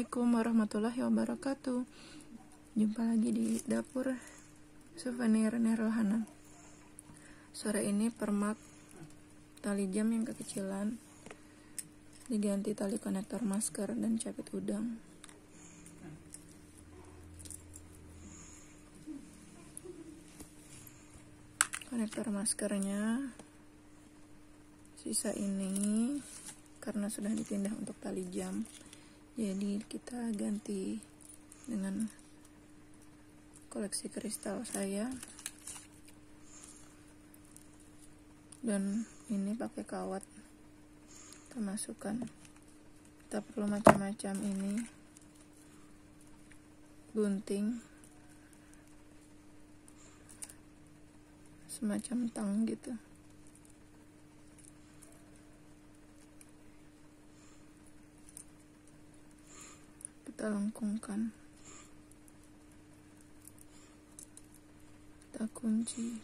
Assalamualaikum warahmatullahi wabarakatuh. Jumpa lagi di dapur souvenir Nerlohana Sore ini permak tali jam yang kekecilan Diganti tali konektor masker dan capit udang. Konektor maskernya Sisa ini karena sudah dipindah untuk tali jam jadi kita ganti dengan koleksi kristal saya. Dan ini pakai kawat kita masukkan kita perlu macam-macam ini. Gunting semacam tang gitu kita lengkungkan kita kunci